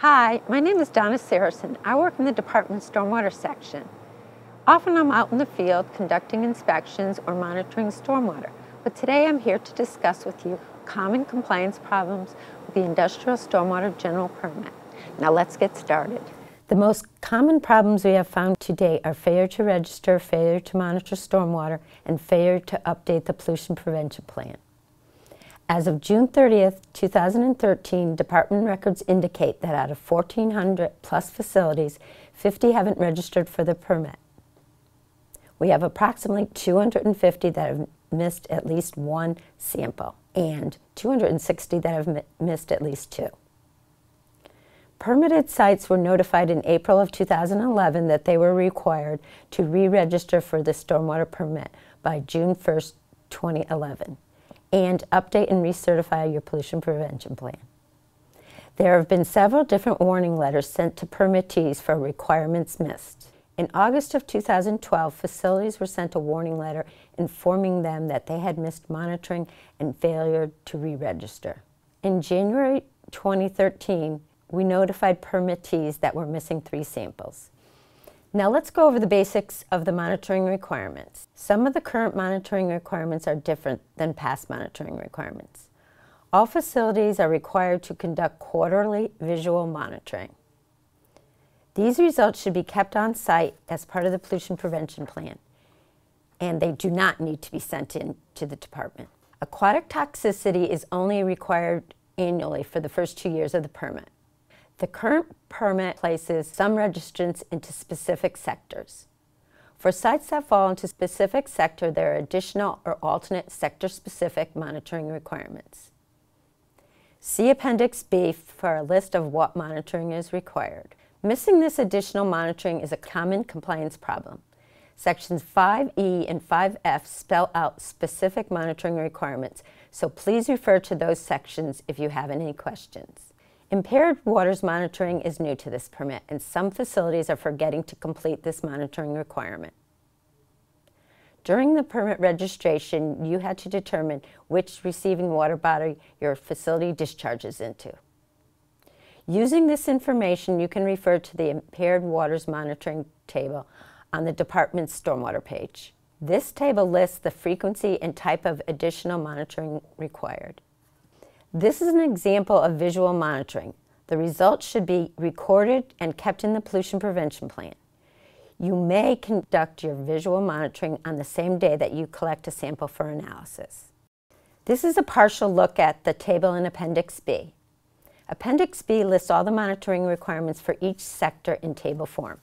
Hi, my name is Donna Saracen. I work in the Department Stormwater section. Often I'm out in the field conducting inspections or monitoring stormwater, but today I'm here to discuss with you common compliance problems with the Industrial Stormwater General Permit. Now let's get started. The most common problems we have found to date are failure to register, failure to monitor stormwater, and failure to update the pollution prevention plan. As of June 30th, 2013, department records indicate that out of 1,400 plus facilities, 50 haven't registered for the permit. We have approximately 250 that have missed at least one sample and 260 that have missed at least two. Permitted sites were notified in April of 2011 that they were required to re-register for the stormwater permit by June 1st, 2011 and update and recertify your pollution prevention plan. There have been several different warning letters sent to permittees for requirements missed. In August of 2012, facilities were sent a warning letter informing them that they had missed monitoring and failure to re-register. In January 2013, we notified permittees that were missing three samples. Now let's go over the basics of the monitoring requirements. Some of the current monitoring requirements are different than past monitoring requirements. All facilities are required to conduct quarterly visual monitoring. These results should be kept on site as part of the pollution prevention plan, and they do not need to be sent in to the department. Aquatic toxicity is only required annually for the first two years of the permit. The current permit places some registrants into specific sectors. For sites that fall into specific sector, there are additional or alternate sector-specific monitoring requirements. See Appendix B for a list of what monitoring is required. Missing this additional monitoring is a common compliance problem. Sections 5E and 5F spell out specific monitoring requirements, so please refer to those sections if you have any questions. Impaired waters monitoring is new to this permit, and some facilities are forgetting to complete this monitoring requirement. During the permit registration, you had to determine which receiving water body your facility discharges into. Using this information, you can refer to the Impaired Waters Monitoring table on the department's stormwater page. This table lists the frequency and type of additional monitoring required. This is an example of visual monitoring. The results should be recorded and kept in the pollution prevention plan. You may conduct your visual monitoring on the same day that you collect a sample for analysis. This is a partial look at the table in Appendix B. Appendix B lists all the monitoring requirements for each sector in table form.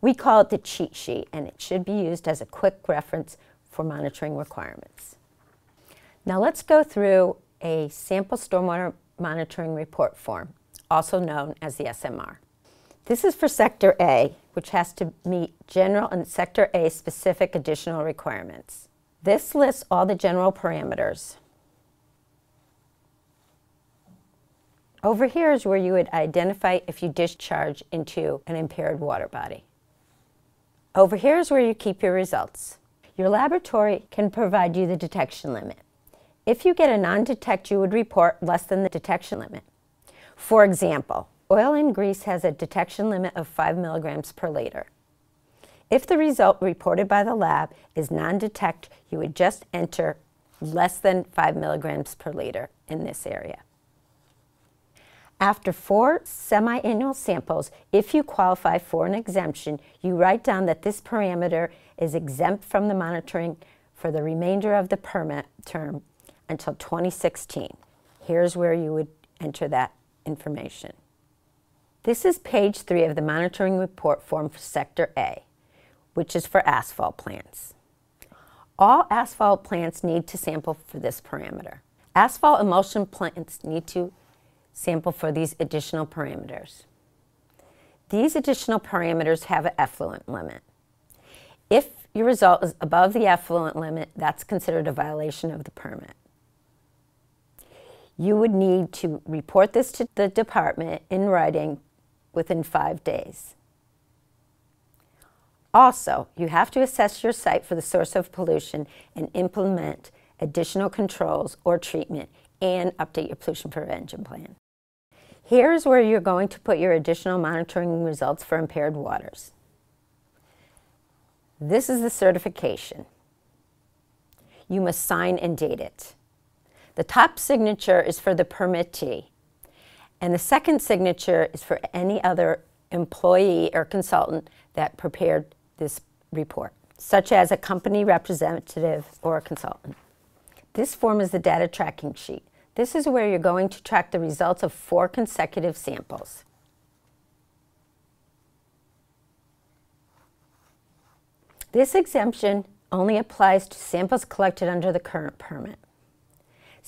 We call it the cheat sheet, and it should be used as a quick reference for monitoring requirements. Now let's go through a sample stormwater monitoring report form, also known as the SMR. This is for Sector A, which has to meet general and Sector A specific additional requirements. This lists all the general parameters. Over here is where you would identify if you discharge into an impaired water body. Over here is where you keep your results. Your laboratory can provide you the detection limit. If you get a non-detect, you would report less than the detection limit. For example, oil and grease has a detection limit of 5 milligrams per liter. If the result reported by the lab is non-detect, you would just enter less than 5 milligrams per liter in this area. After four semi-annual samples, if you qualify for an exemption, you write down that this parameter is exempt from the monitoring for the remainder of the permit term until 2016. Here's where you would enter that information. This is page three of the monitoring report form for Sector A, which is for asphalt plants. All asphalt plants need to sample for this parameter. Asphalt emulsion plants need to sample for these additional parameters. These additional parameters have an effluent limit. If your result is above the effluent limit, that's considered a violation of the permit you would need to report this to the department in writing within five days. Also, you have to assess your site for the source of pollution and implement additional controls or treatment and update your pollution prevention plan. Here's where you're going to put your additional monitoring results for impaired waters. This is the certification. You must sign and date it. The top signature is for the permittee, and the second signature is for any other employee or consultant that prepared this report, such as a company representative or a consultant. This form is the data tracking sheet. This is where you're going to track the results of four consecutive samples. This exemption only applies to samples collected under the current permit.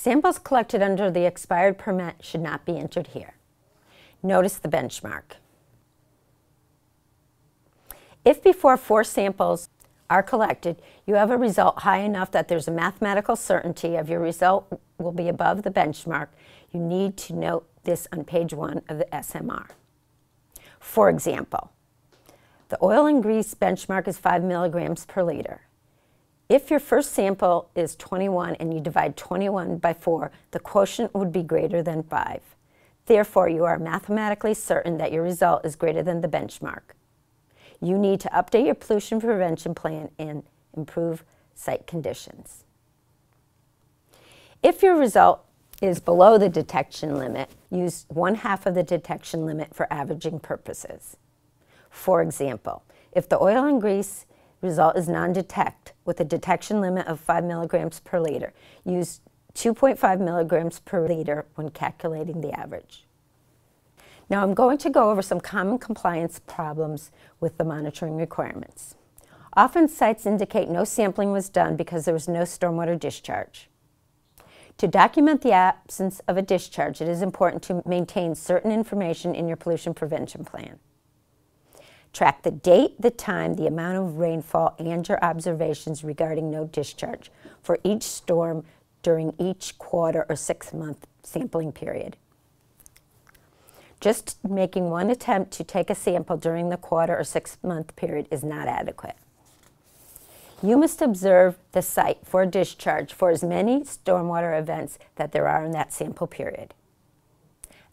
Samples collected under the expired permit should not be entered here. Notice the benchmark. If before four samples are collected, you have a result high enough that there's a mathematical certainty of your result will be above the benchmark, you need to note this on page one of the SMR. For example, the oil and grease benchmark is 5 milligrams per liter. If your first sample is 21 and you divide 21 by 4, the quotient would be greater than 5. Therefore, you are mathematically certain that your result is greater than the benchmark. You need to update your pollution prevention plan and improve site conditions. If your result is below the detection limit, use one half of the detection limit for averaging purposes. For example, if the oil and grease result is non-detect with a detection limit of 5 milligrams per liter, use 2.5 milligrams per liter when calculating the average. Now I'm going to go over some common compliance problems with the monitoring requirements. Often sites indicate no sampling was done because there was no stormwater discharge. To document the absence of a discharge, it is important to maintain certain information in your pollution prevention plan. Track the date, the time, the amount of rainfall, and your observations regarding no discharge for each storm during each quarter or six-month sampling period. Just making one attempt to take a sample during the quarter or six-month period is not adequate. You must observe the site for discharge for as many stormwater events that there are in that sample period.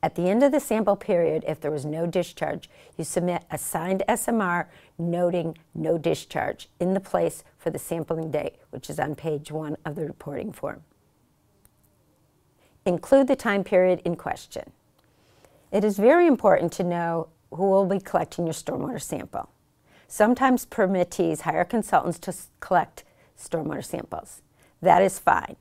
At the end of the sample period, if there was no discharge, you submit a signed SMR noting no discharge in the place for the sampling date, which is on page one of the reporting form. Include the time period in question. It is very important to know who will be collecting your stormwater sample. Sometimes permittees hire consultants to collect stormwater samples. That is fine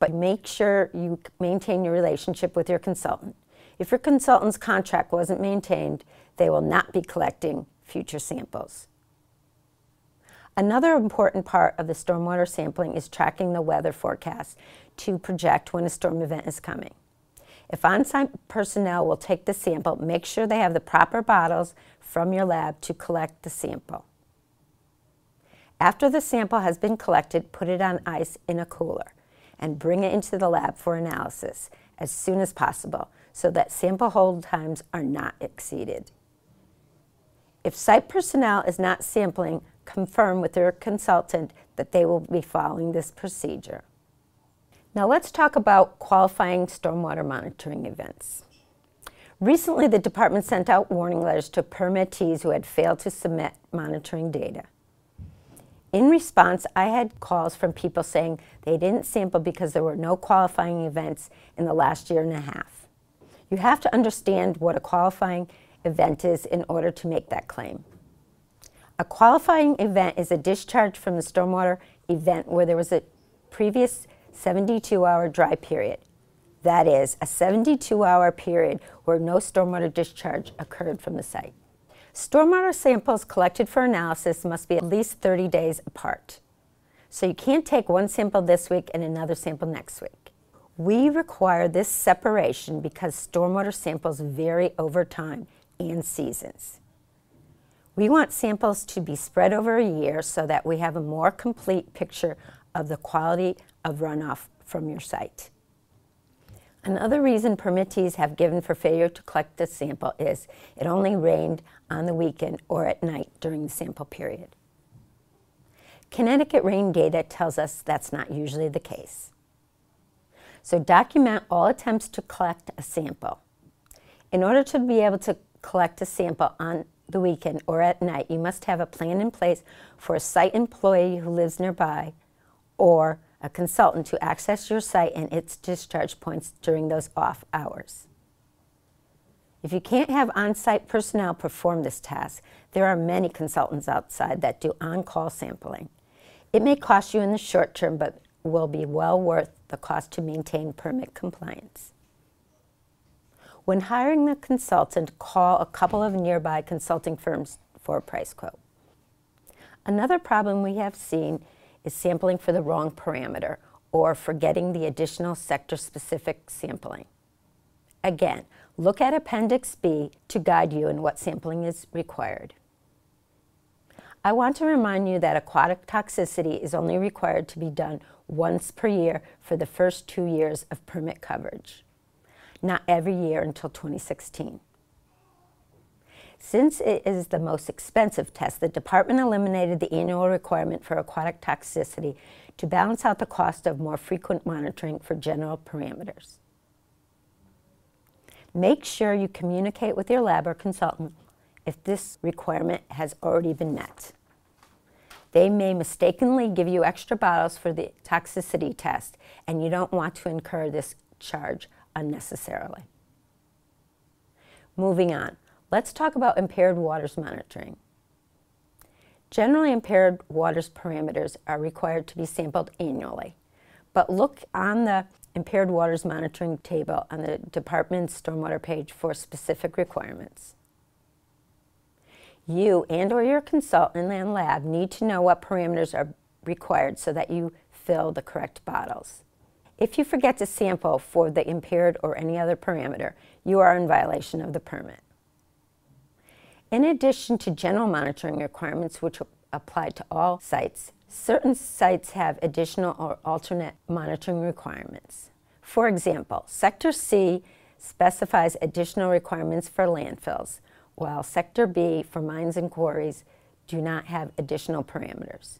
but make sure you maintain your relationship with your consultant. If your consultant's contract wasn't maintained, they will not be collecting future samples. Another important part of the stormwater sampling is tracking the weather forecast to project when a storm event is coming. If on-site personnel will take the sample, make sure they have the proper bottles from your lab to collect the sample. After the sample has been collected, put it on ice in a cooler and bring it into the lab for analysis as soon as possible so that sample hold times are not exceeded. If site personnel is not sampling, confirm with their consultant that they will be following this procedure. Now let's talk about qualifying stormwater monitoring events. Recently, the department sent out warning letters to permittees who had failed to submit monitoring data. In response, I had calls from people saying they didn't sample because there were no qualifying events in the last year and a half. You have to understand what a qualifying event is in order to make that claim. A qualifying event is a discharge from the stormwater event where there was a previous 72-hour dry period. That is, a 72-hour period where no stormwater discharge occurred from the site. Stormwater samples collected for analysis must be at least 30 days apart. So you can't take one sample this week and another sample next week. We require this separation because stormwater samples vary over time and seasons. We want samples to be spread over a year so that we have a more complete picture of the quality of runoff from your site. Another reason permittees have given for failure to collect the sample is it only rained on the weekend or at night during the sample period. Connecticut rain data tells us that's not usually the case. So document all attempts to collect a sample. In order to be able to collect a sample on the weekend or at night, you must have a plan in place for a site employee who lives nearby or a consultant to access your site and its discharge points during those off hours. If you can't have on-site personnel perform this task, there are many consultants outside that do on-call sampling. It may cost you in the short term, but will be well worth the cost to maintain permit compliance. When hiring the consultant, call a couple of nearby consulting firms for a price quote. Another problem we have seen is sampling for the wrong parameter or forgetting the additional sector-specific sampling. Again, look at Appendix B to guide you in what sampling is required. I want to remind you that aquatic toxicity is only required to be done once per year for the first two years of permit coverage not every year until 2016. Since it is the most expensive test, the department eliminated the annual requirement for aquatic toxicity to balance out the cost of more frequent monitoring for general parameters. Make sure you communicate with your lab or consultant if this requirement has already been met. They may mistakenly give you extra bottles for the toxicity test, and you don't want to incur this charge unnecessarily. Moving on, let's talk about impaired waters monitoring. Generally impaired waters parameters are required to be sampled annually, but look on the impaired waters monitoring table on the department's stormwater page for specific requirements. You and or your consultant and lab need to know what parameters are required so that you fill the correct bottles. If you forget to sample for the impaired or any other parameter, you are in violation of the permit. In addition to general monitoring requirements which apply to all sites, certain sites have additional or alternate monitoring requirements. For example, Sector C specifies additional requirements for landfills, while Sector B for mines and quarries do not have additional parameters.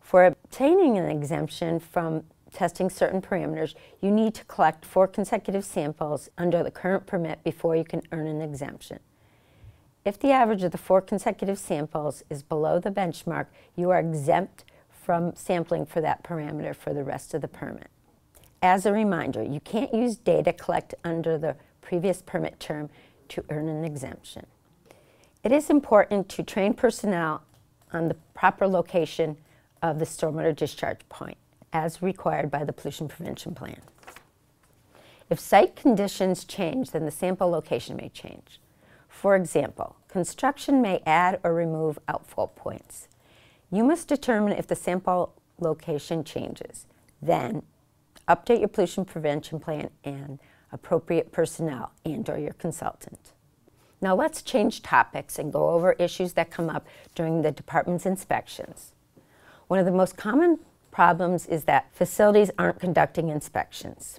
For obtaining an exemption from testing certain parameters, you need to collect four consecutive samples under the current permit before you can earn an exemption. If the average of the four consecutive samples is below the benchmark, you are exempt from sampling for that parameter for the rest of the permit. As a reminder, you can't use data collected under the previous permit term to earn an exemption. It is important to train personnel on the proper location of the stormwater discharge point as required by the pollution prevention plan. If site conditions change, then the sample location may change. For example, construction may add or remove outfall points. You must determine if the sample location changes. Then, update your pollution prevention plan and appropriate personnel and or your consultant. Now let's change topics and go over issues that come up during the department's inspections. One of the most common problems is that facilities aren't conducting inspections.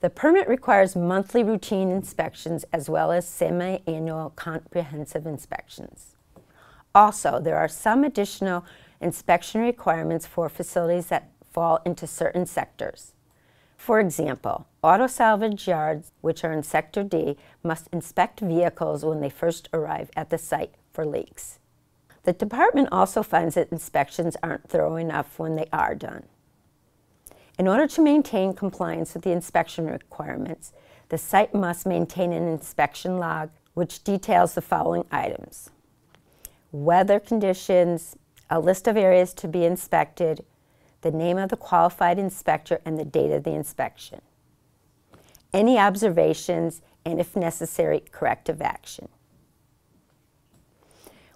The permit requires monthly routine inspections as well as semi-annual comprehensive inspections. Also, there are some additional inspection requirements for facilities that fall into certain sectors. For example, auto salvage yards, which are in Sector D, must inspect vehicles when they first arrive at the site for leaks. The department also finds that inspections aren't thorough enough when they are done. In order to maintain compliance with the inspection requirements, the site must maintain an inspection log which details the following items. Weather conditions, a list of areas to be inspected, the name of the qualified inspector, and the date of the inspection. Any observations, and if necessary, corrective action.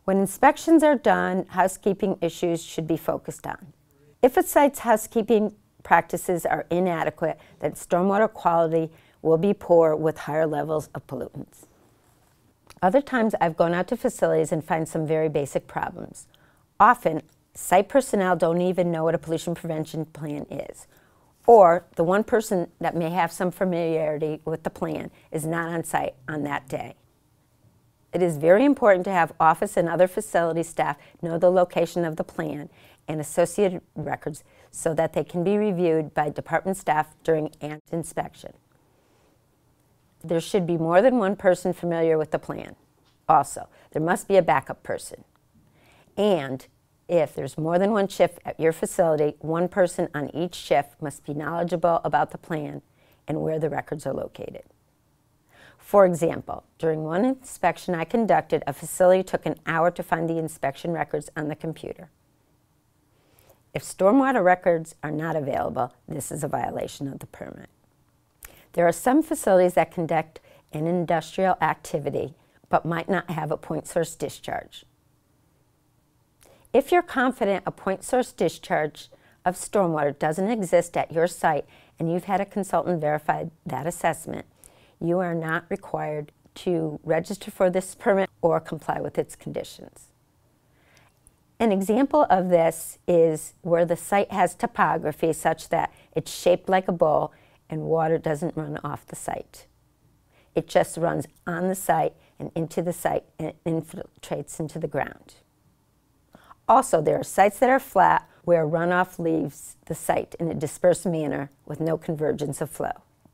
When inspections are done, housekeeping issues should be focused on. If a site's housekeeping practices are inadequate, then stormwater quality will be poor with higher levels of pollutants. Other times I've gone out to facilities and find some very basic problems. Often, site personnel don't even know what a pollution prevention plan is. Or the one person that may have some familiarity with the plan is not on site on that day. It is very important to have office and other facility staff know the location of the plan and associated records so that they can be reviewed by department staff during an inspection. There should be more than one person familiar with the plan. Also, there must be a backup person. And if there's more than one shift at your facility, one person on each shift must be knowledgeable about the plan and where the records are located. For example, during one inspection I conducted, a facility took an hour to find the inspection records on the computer. If stormwater records are not available, this is a violation of the permit. There are some facilities that conduct an industrial activity but might not have a point source discharge. If you're confident a point source discharge of stormwater doesn't exist at your site and you've had a consultant verify that assessment, you are not required to register for this permit or comply with its conditions. An example of this is where the site has topography such that it's shaped like a bowl and water doesn't run off the site. It just runs on the site and into the site and infiltrates into the ground. Also, there are sites that are flat where runoff leaves the site in a dispersed manner with no convergence of flow.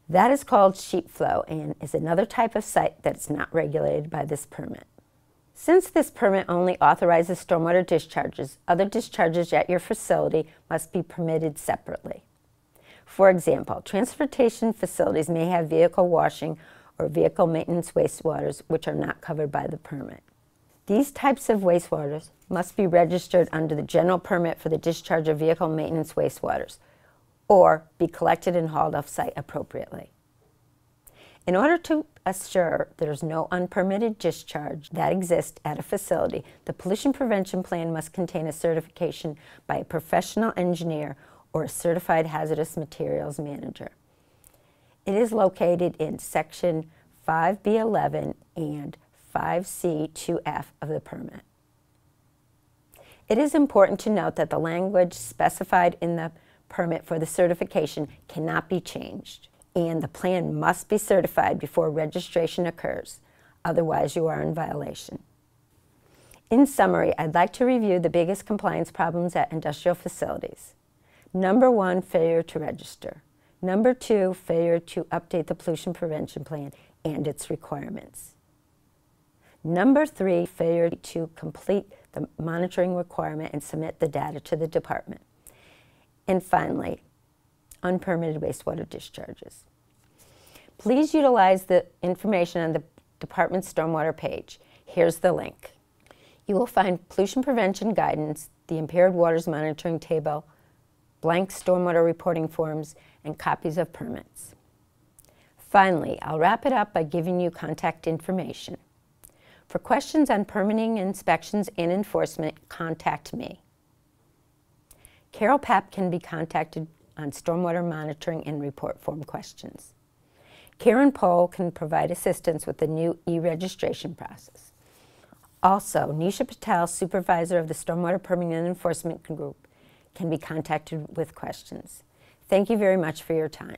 That is called sheet flow and is another type of site that is not regulated by this permit. Since this permit only authorizes stormwater discharges, other discharges at your facility must be permitted separately. For example, transportation facilities may have vehicle washing or vehicle maintenance wastewaters which are not covered by the permit. These types of wastewaters must be registered under the general permit for the discharge of vehicle maintenance wastewaters or be collected and hauled off site appropriately. In order to assure there's no unpermitted discharge that exists at a facility, the pollution prevention plan must contain a certification by a professional engineer or a certified hazardous materials manager. It is located in section 5B11 and 5C2F of the permit. It is important to note that the language specified in the permit for the certification cannot be changed, and the plan must be certified before registration occurs, otherwise you are in violation. In summary, I'd like to review the biggest compliance problems at industrial facilities. Number one, failure to register. Number two, failure to update the pollution prevention plan and its requirements. Number three, failure to complete the monitoring requirement and submit the data to the department. And finally, unpermitted wastewater discharges. Please utilize the information on the department's stormwater page. Here's the link. You will find pollution prevention guidance, the impaired waters monitoring table, blank stormwater reporting forms, and copies of permits. Finally, I'll wrap it up by giving you contact information. For questions on permitting, inspections, and enforcement, contact me. Carol Papp can be contacted on stormwater monitoring and report form questions. Karen Pohl can provide assistance with the new e-registration process. Also, Nisha Patel, supervisor of the Stormwater Permitting and Enforcement Group, can be contacted with questions. Thank you very much for your time.